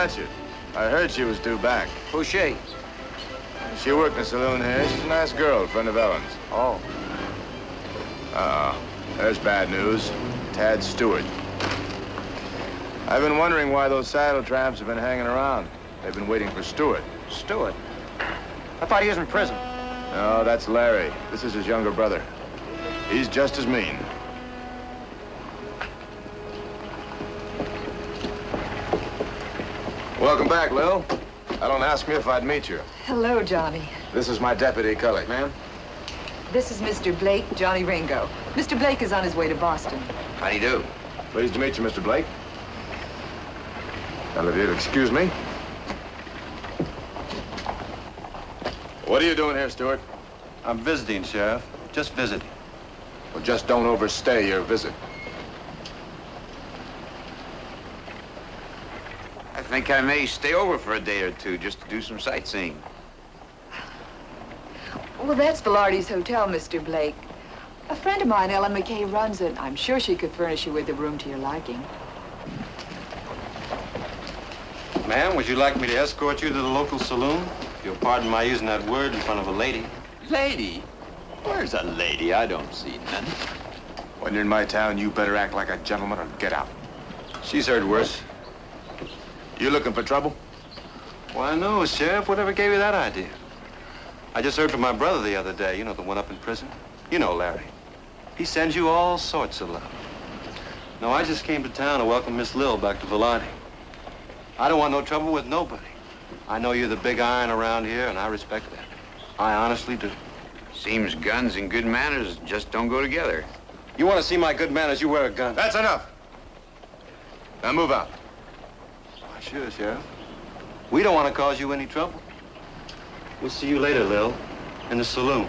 Blanchard. I heard she was due back. Who's she? She worked in the saloon here. She's a nice girl, friend of Ellen's. Oh. Uh-oh. There's bad news. Tad Stewart. I've been wondering why those saddle tramps have been hanging around. They've been waiting for Stewart. Stewart? I thought he was in prison. No, that's Larry. This is his younger brother. He's just as mean. Welcome back, Lil. I don't ask me if I'd meet you. Hello, Johnny. This is my deputy, Cully. Ma'am? This is Mr. Blake, Johnny Ringo. Mr. Blake is on his way to Boston. How do you do? Pleased to meet you, Mr. Blake. Now, if you'll excuse me. What are you doing here, Stewart? I'm visiting, Sheriff. Just visiting. Well, just don't overstay your visit. Think I may stay over for a day or two just to do some sightseeing. Well, that's Velarde's Hotel, Mr. Blake. A friend of mine, Ellen McKay, runs it. I'm sure she could furnish you with a room to your liking. Ma'am, would you like me to escort you to the local saloon? If you'll pardon my using that word in front of a lady. Lady? Where's a lady? I don't see none. When you're in my town, you better act like a gentleman or get out. She's heard worse. You looking for trouble? Why, no, Sheriff. Whatever gave you that idea? I just heard from my brother the other day. You know, the one up in prison? You know Larry. He sends you all sorts of love. No, I just came to town to welcome Miss Lil back to Velarde. I don't want no trouble with nobody. I know you're the big iron around here, and I respect that. I honestly do. Seems guns and good manners just don't go together. You want to see my good manners, you wear a gun. That's enough. Now move out. Sure, Sheriff. We don't want to cause you any trouble. We'll see you later, Lil, in the saloon.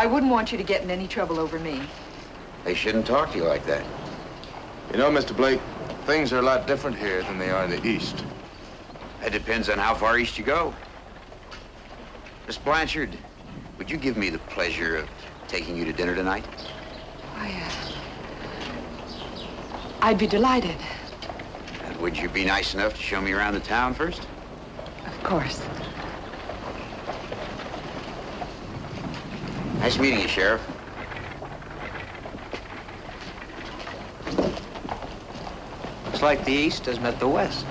I wouldn't want you to get in any trouble over me. They shouldn't talk to you like that. You know, Mr. Blake, things are a lot different here than they are in the East. That depends on how far east you go. Miss Blanchard, would you give me the pleasure of taking you to dinner tonight? I, uh, I'd be delighted, And would you be nice enough to show me around the town first? of course. Nice meeting you, Sheriff. Looks like the East has met the West.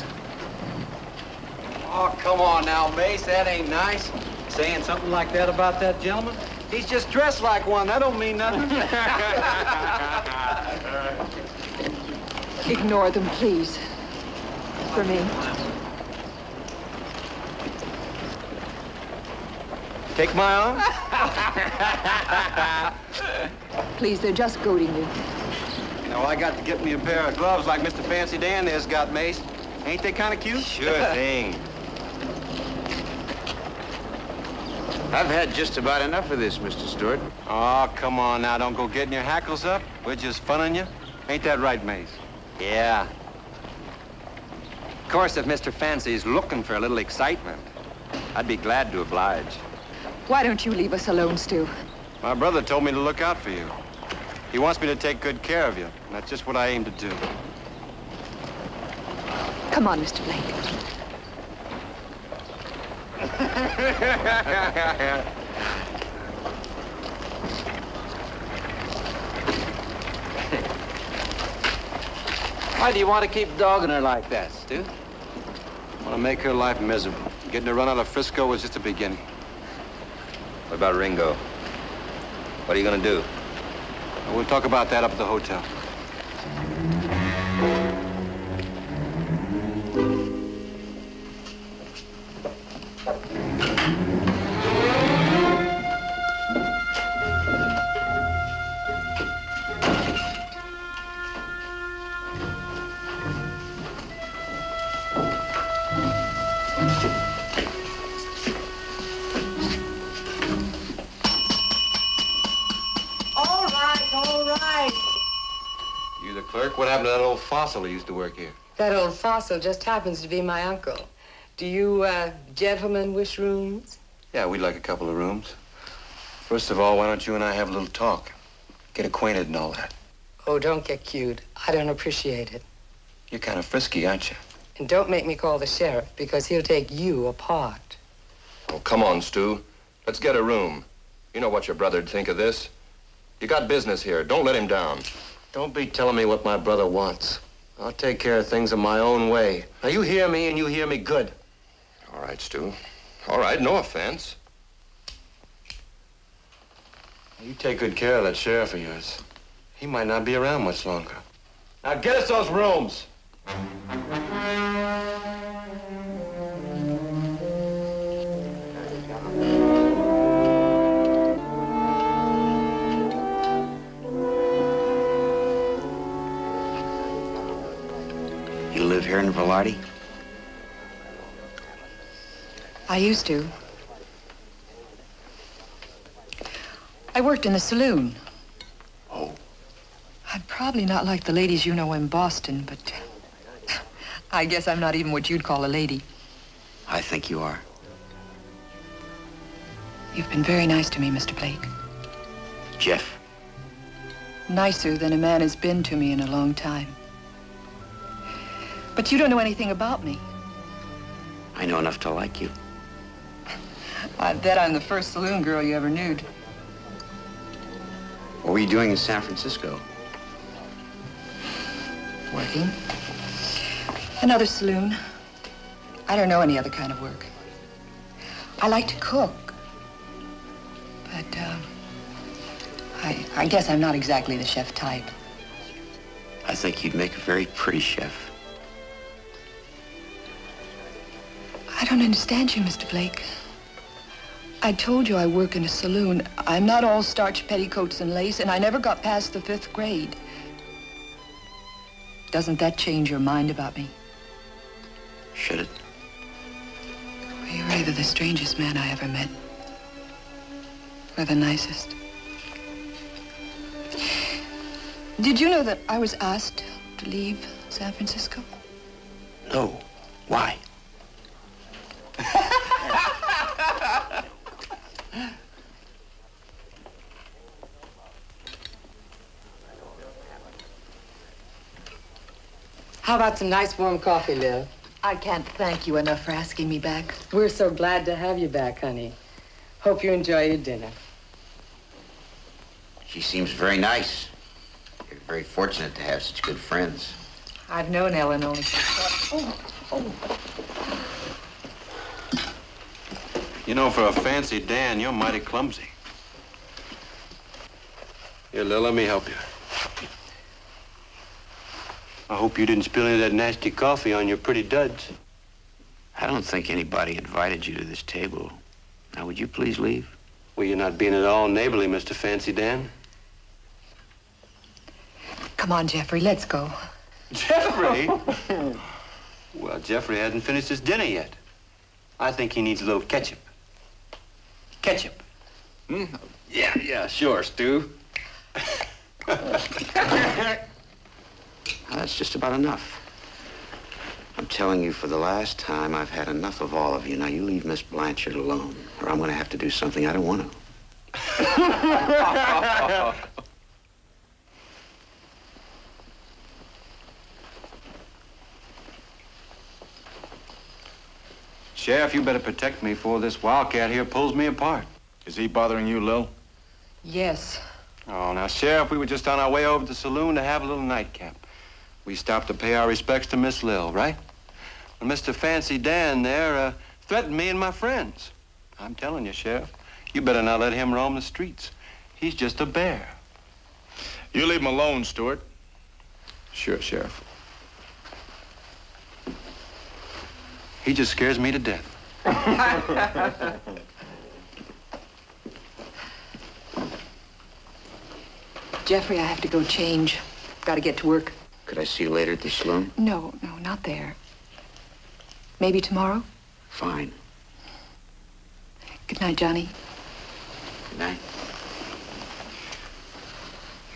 Oh, come on now, Mace. That ain't nice. Saying something like that about that gentleman? He's just dressed like one. That don't mean nothing. Ignore them, please. For me. Take my arm. Please, they're just goading you. You know, I got to get me a pair of gloves like Mr. Fancy Dan there's got, Mace. Ain't they kind of cute? Sure thing. I've had just about enough of this, Mr. Stewart. Oh, come on now. Don't go getting your hackles up. We're just funning you. Ain't that right, Mace? Yeah. Of course, if Mr. Fancy's looking for a little excitement, I'd be glad to oblige. Why don't you leave us alone, Stu? My brother told me to look out for you. He wants me to take good care of you. And that's just what I aim to do. Come on, Mr. Blake. Why do you want to keep dogging her like that, Stu? I want to make her life miserable. Getting her run out of Frisco was just the beginning. What about Ringo? What are you gonna do? We'll talk about that up at the hotel. Fossil used to work here? That old fossil just happens to be my uncle. Do you, uh, gentlemen wish rooms? Yeah, we'd like a couple of rooms. First of all, why don't you and I have a little talk? Get acquainted and all that. Oh, don't get cute. I don't appreciate it. You're kind of frisky, aren't you? And don't make me call the sheriff, because he'll take you apart. Oh, come on, Stu. Let's get a room. You know what your brother'd think of this. You got business here. Don't let him down. Don't be telling me what my brother wants. I'll take care of things in my own way. Now, you hear me, and you hear me good. All right, Stu. All right, no offense. You take good care of that sheriff of yours. He might not be around much longer. Now, get us those rooms. Live here in Velarde? I used to. I worked in the saloon. Oh. I'm probably not like the ladies you know in Boston, but I guess I'm not even what you'd call a lady. I think you are. You've been very nice to me, Mr. Blake. Jeff, Nicer than a man has been to me in a long time. But you don't know anything about me. I know enough to like you. I bet I'm the first saloon girl you ever knew. What were you doing in San Francisco? Working. Another saloon. I don't know any other kind of work. I like to cook. But, um, I, I guess I'm not exactly the chef type. I think you'd make a very pretty chef. I don't understand you, Mr. Blake. I told you I work in a saloon. I'm not all starch petticoats and lace, and I never got past the fifth grade. Doesn't that change your mind about me? Should it? Well, you're either the strangest man I ever met, or the nicest. Did you know that I was asked to leave San Francisco? No. Why? About some nice warm coffee, Liv? I can't thank you enough for asking me back. We're so glad to have you back, honey. Hope you enjoy your dinner. She seems very nice. You're very fortunate to have such good friends. I've known Ellen only for Oh, oh. You know, for a fancy Dan, you're mighty clumsy. Here, Lil, let me help you. I hope you didn't spill any of that nasty coffee on your pretty duds. I don't think anybody invited you to this table. Now, would you please leave? Well, you're not being at all neighborly, Mr. Fancy Dan. Come on, Jeffrey, let's go. Jeffrey? well, Jeffrey hasn't finished his dinner yet. I think he needs a little ketchup. Ketchup. Hmm? Yeah, yeah, sure, Stu. Now, that's just about enough. I'm telling you for the last time, I've had enough of all of you. Now, you leave Miss Blanchard alone, or I'm going to have to do something I don't want to. Sheriff, you better protect me before this wildcat here pulls me apart. Is he bothering you, Lil? Yes. Oh, now, Sheriff, we were just on our way over to the saloon to have a little nightcap. We stopped to pay our respects to Miss Lil, right? And Mr. Fancy Dan there uh, threatened me and my friends. I'm telling you, Sheriff, you better not let him roam the streets. He's just a bear. You leave him alone, Stewart. Sure, Sheriff. He just scares me to death. Jeffrey, I have to go change. Got to get to work. Could I see you later at the saloon? No, no, not there. Maybe tomorrow? Fine. Good night, Johnny. Good night.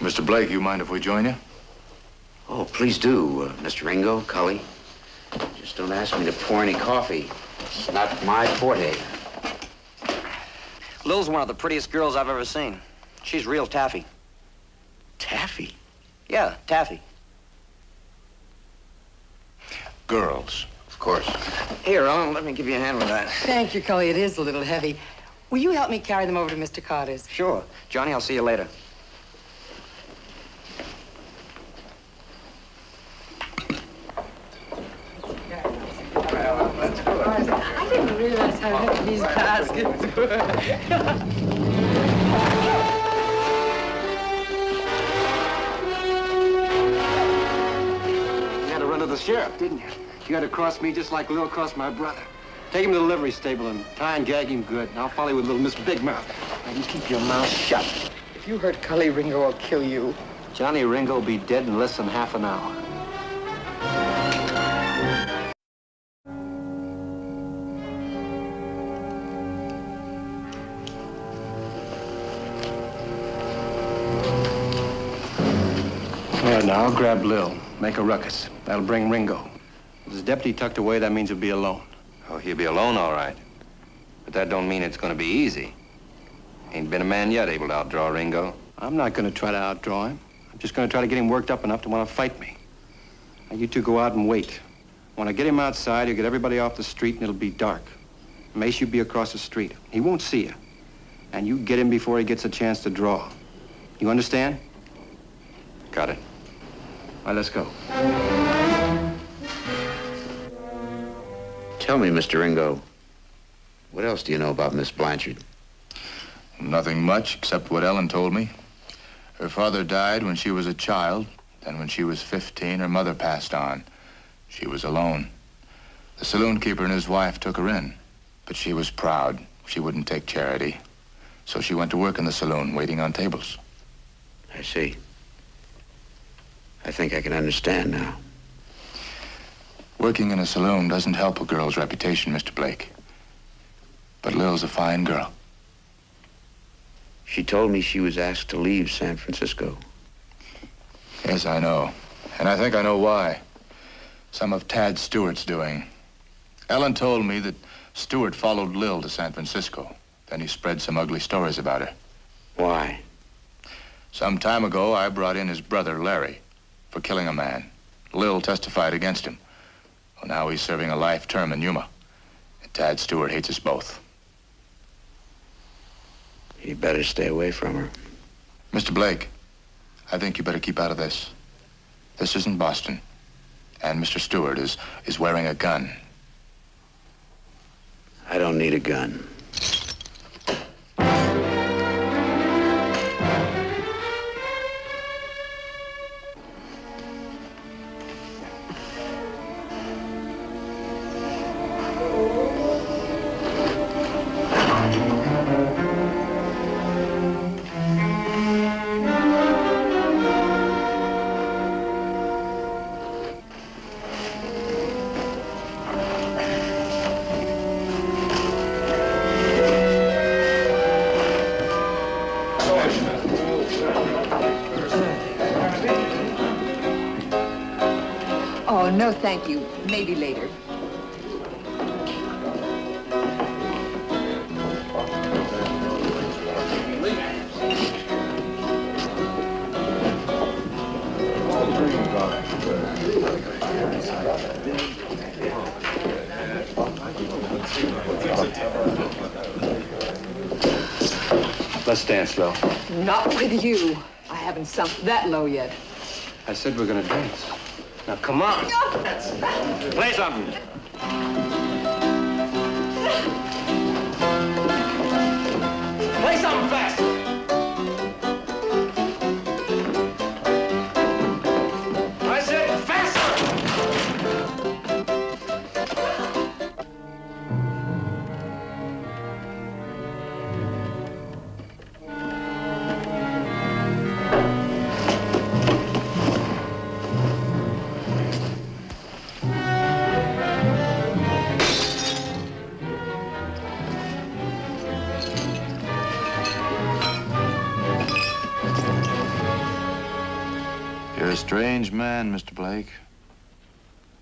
Mr. Blake, you mind if we join you? Oh, please do, uh, Mr. Ringo, Cully. Just don't ask me to pour any coffee. It's not my forte. Lil's one of the prettiest girls I've ever seen. She's real taffy. Taffy? Yeah, taffy. Girls, of course. Here, Ellen, let me give you a hand with that. Thank you, Cully. It is a little heavy. Will you help me carry them over to Mr. Carter's? Sure. Johnny, I'll see you later. I didn't realize how heavy these baskets were. The sheriff, didn't you? You had to cross me just like Lil crossed my brother. Take him to the livery stable and tie and gag him good, and I'll follow you with little Miss Big Mouth. Now you keep your mouth shut. If you hurt Cully, Ringo will kill you. Johnny Ringo will be dead in less than half an hour. All right, now I'll grab Lil, make a ruckus. That'll bring Ringo. With his deputy tucked away, that means he'll be alone. Oh, he'll be alone, all right. But that don't mean it's gonna be easy. Ain't been a man yet able to outdraw Ringo. I'm not going to try to outdraw him. I'm just going to try to get him worked up enough to want to fight me. Now, you two go out and wait. When I get him outside, he'll get everybody off the street and it'll be dark. Mace, you be across the street. He won't see you. And you get him before he gets a chance to draw. You understand? Got it. All right, let's go. Tell me, Mr. Ringo, what else do you know about Miss Blanchard? Nothing much except what Ellen told me. Her father died when she was a child. Then when she was 15, her mother passed on. She was alone. The saloon keeper and his wife took her in. But she was proud. She wouldn't take charity. So she went to work in the saloon, waiting on tables. I see. I think I can understand now. Working in a saloon doesn't help a girl's reputation, Mr. Blake. But Lil's a fine girl. She told me she was asked to leave San Francisco. Yes, I know. And I think I know why. Some of Tad Stewart's doing. Ellen told me that Stewart followed Lil to San Francisco. Then he spread some ugly stories about her. Why? Some time ago, I brought in his brother, Larry, for killing a man. Lil testified against him. Well, now he's serving a life term in Yuma. And Tad Stewart hates us both. You better stay away from her. Mr. Blake, I think you better keep out of this. This isn't Boston. And Mr. Stewart is, is wearing a gun. I don't need a gun. Dance, Lil. Not with you. I haven't sunk that low yet. I said we're going to dance. Now, come on. Play something. Play something fast. Man, Mr. Blake.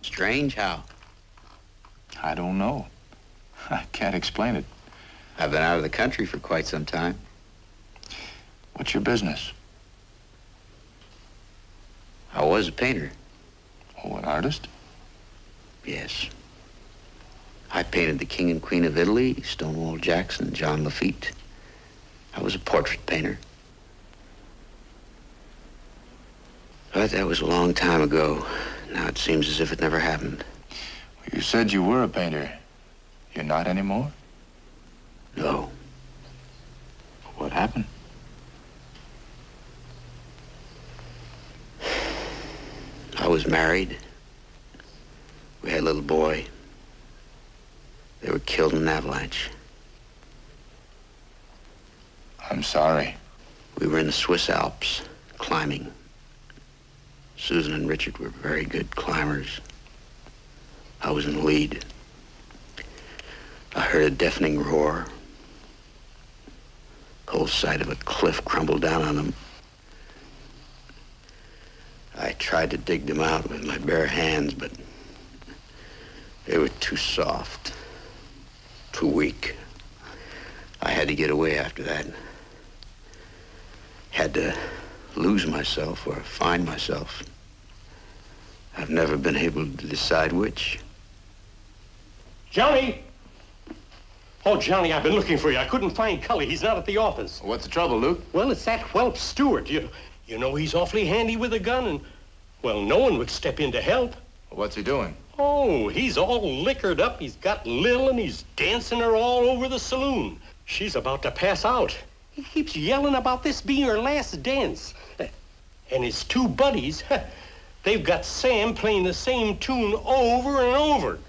Strange how? I don't know. I can't explain it. I've been out of the country for quite some time. What's your business? I was a painter. Oh, an artist? Yes. I painted the King and Queen of Italy, Stonewall Jackson, John Lafitte. I was a portrait painter. But that was a long time ago. Now it seems as if it never happened. You said you were a painter. You're not anymore? No. What happened? I was married. We had a little boy. They were killed in an avalanche. I'm sorry. We were in the Swiss Alps, climbing. Susan and Richard were very good climbers. I was in the lead. I heard a deafening roar. The whole side of a cliff crumbled down on them. I tried to dig them out with my bare hands, but they were too soft, too weak. I had to get away after that. Had to lose myself or find myself. I've never been able to decide which. Johnny! Oh, Johnny, I've been looking for you. I couldn't find Cully. He's not at the office. What's the trouble, Luke? Well, it's that whelp Stewart. You, you know he's awfully handy with a gun, and, well, no one would step in to help. What's he doing? Oh, he's all liquored up. He's got Lil, and he's dancing her all over the saloon. She's about to pass out. He keeps yelling about this being her last dance. And his two buddies, they've got Sam playing the same tune over and over.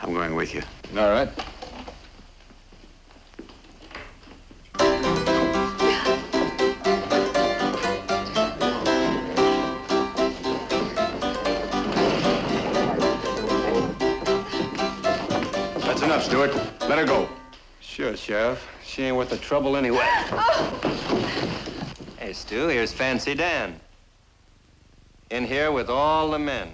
I'm going with you. All right. That's enough, Stewart. Let her go. Sure, Sheriff. She ain't worth the trouble anyway. Oh. Hey, Stu, here's Fancy Dan. In here with all the men.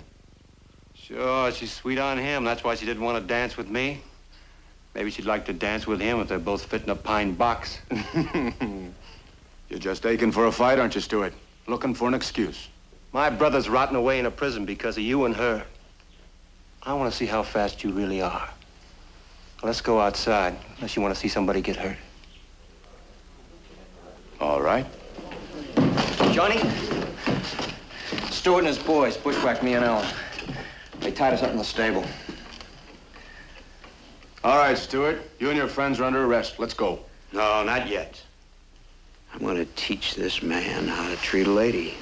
Sure, she's sweet on him. That's why she didn't want to dance with me. Maybe she'd like to dance with him if they're both fit in a pine box. You're just aching for a fight, aren't you, Stewart? Looking for an excuse. My brother's rotting away in a prison because of you and her. I want to see how fast you really are. Let's go outside, unless you want to see somebody get hurt. All right. Johnny? Stewart and his boys bushwhacked me and Ellen. They tied us up in the stable. All right, Stewart. You and your friends are under arrest. Let's go. No, not yet. I'm going to teach this man how to treat a lady.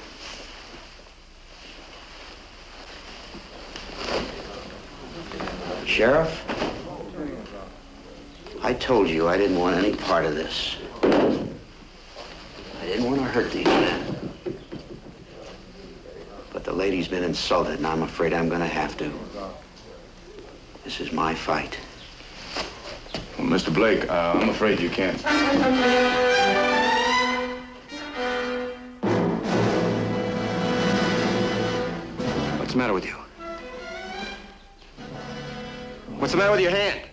Sheriff, I told you I didn't want any part of this. I didn't want to hurt these men. But the lady's been insulted, and I'm afraid I'm going to have to. This is my fight. Well, Mr. Blake, uh, I'm afraid you can't. What's the matter with you? What's the matter with your hand?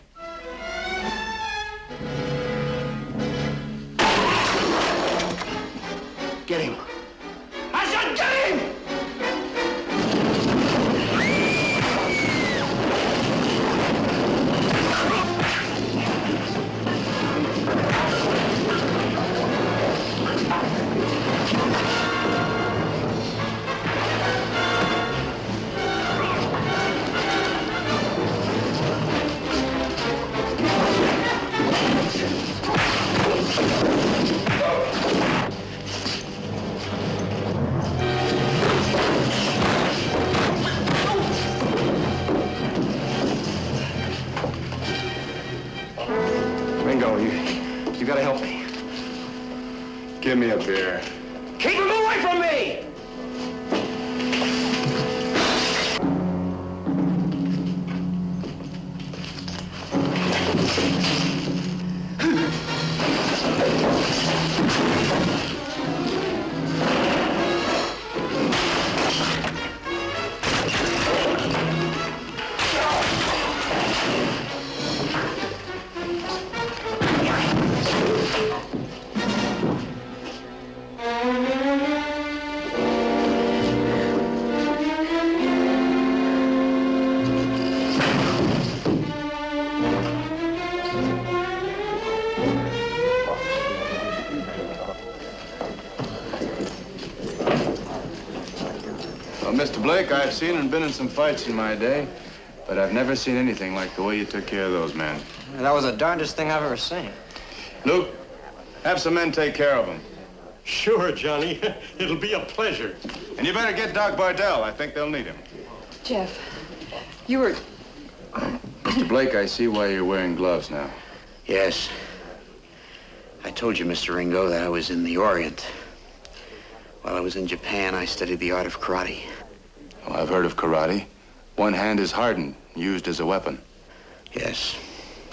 Give me Blake, I've seen and been in some fights in my day, but I've never seen anything like the way you took care of those men. That was the darndest thing I've ever seen. Luke, have some men take care of them. Sure, Johnny. It'll be a pleasure. And you better get Doc Bardell. I think they'll need him. Jeff, you were... Mr. Blake, I see why you're wearing gloves now. Yes. I told you, Mr. Ringo, that I was in the Orient. While I was in Japan, I studied the art of karate. Well, I've heard of karate. One hand is hardened, used as a weapon. Yes.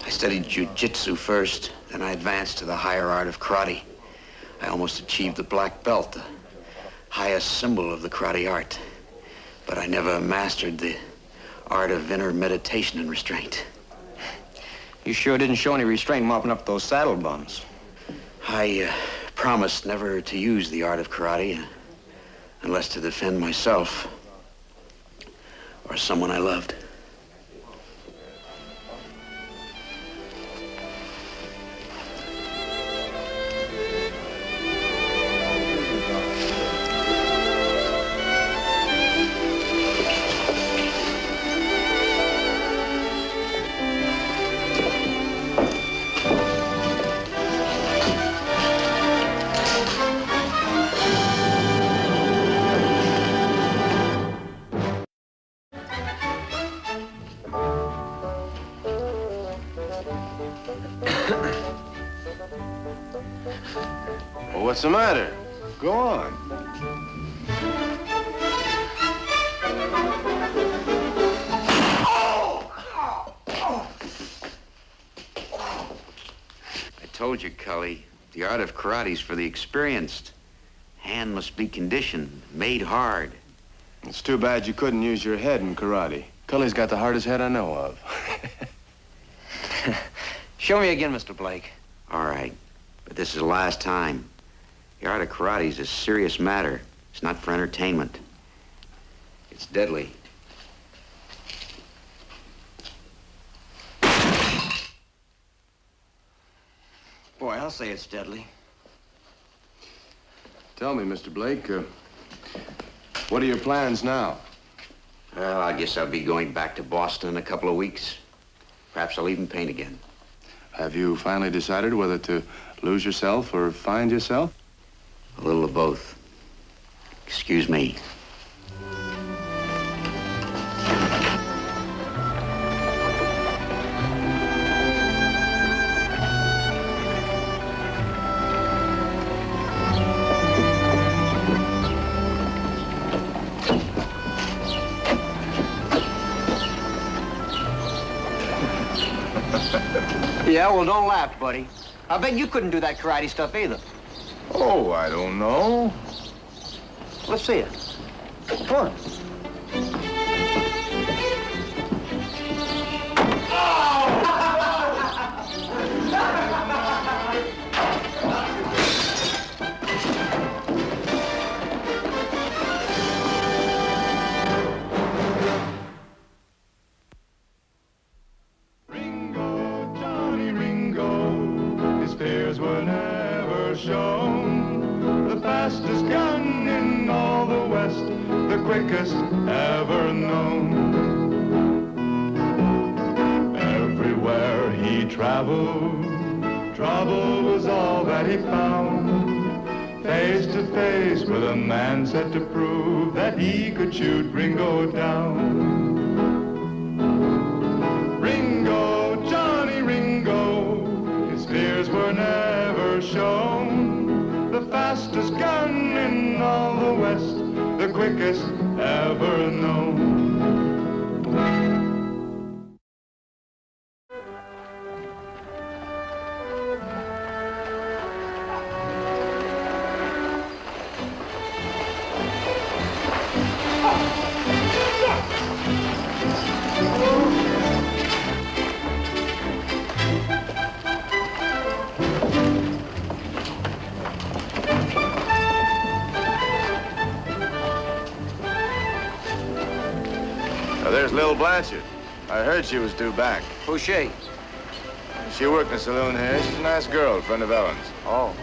I studied jujitsu first, then I advanced to the higher art of karate. I almost achieved the black belt, the highest symbol of the karate art. But I never mastered the art of inner meditation and restraint. You sure didn't show any restraint mopping up those saddle bums. I uh, promised never to use the art of karate uh, unless to defend myself or someone I loved. Well, what's the matter? Go on. I told you, Cully, the art of karate's for the experienced. Hand must be conditioned, made hard. It's too bad you couldn't use your head in karate. Cully's got the hardest head I know of. Show me again, Mr. Blake. All right, but this is the last time. The art of karate is a serious matter. It's not for entertainment. It's deadly. Boy, I'll say it's deadly. Tell me, Mr. Blake, uh, what are your plans now? Well, I guess I'll be going back to Boston in a couple of weeks. Perhaps I'll even paint again. Have you finally decided whether to lose yourself or find yourself? A little of both. Excuse me. Yeah, well, don't laugh, buddy. I bet you couldn't do that karate stuff either. Oh, I don't know. Let's see it. Come on. A man set to prove that he could shoot Ringo down. Ringo, Johnny Ringo, his fears were never shown. The fastest gun in all the West, the quickest ever known. Heard she was due back. Who's she? She worked in the saloon here. She's a nice girl, friend of Ellen's. Oh.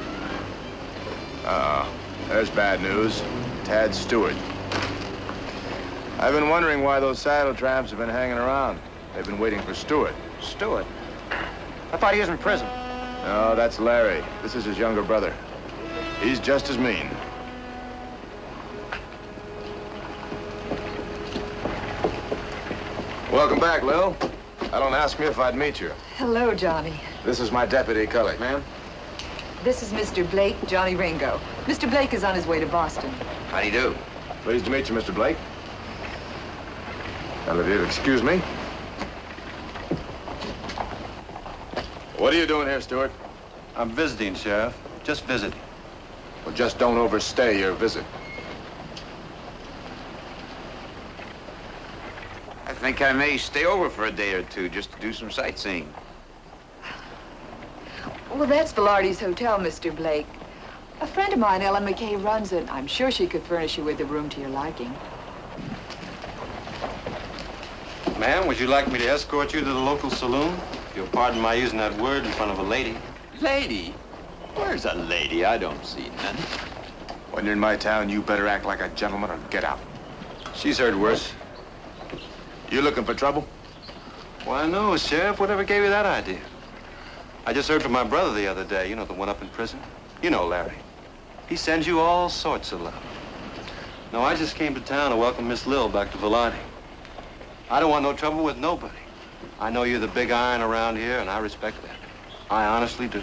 Uh-oh. There's bad news. Tad Stewart. I've been wondering why those saddle tramps have been hanging around. They've been waiting for Stewart. Stewart? I thought he was in prison. No, that's Larry. This is his younger brother. He's just as mean. Welcome back, Lil. I don't ask me if I'd meet you. Hello, Johnny. This is my deputy, Cully. Ma'am? This is Mr. Blake, Johnny Ringo. Mr. Blake is on his way to Boston. How do you do? Pleased to meet you, Mr. Blake. Now, if you'll excuse me. What are you doing here, Stewart? I'm visiting, Sheriff. Just visiting. Well, just don't overstay your visit. Think I may stay over for a day or two just to do some sightseeing. Well, that's Velarde's Hotel, Mr. Blake. A friend of mine, Ellen McKay, runs it. I'm sure she could furnish you with a room to your liking. Ma'am, would you like me to escort you to the local saloon? If you'll pardon my using that word in front of a lady. Lady? Where's a lady? I don't see none. When you're in my town, you better act like a gentleman or get out. She's heard worse. You looking for trouble? Why, no, Sheriff. Whatever gave you that idea? I just heard from my brother the other day. You know, the one up in prison? You know Larry. He sends you all sorts of love. No, I just came to town to welcome Miss Lil back to Velarde. I don't want no trouble with nobody. I know you're the big iron around here, and I respect that. I honestly do.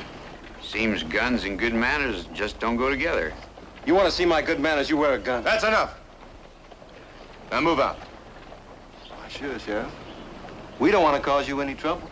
Seems guns and good manners just don't go together. You want to see my good manners, you wear a gun. That's enough. Now move out. Sure, Sheriff. We don't want to cause you any trouble.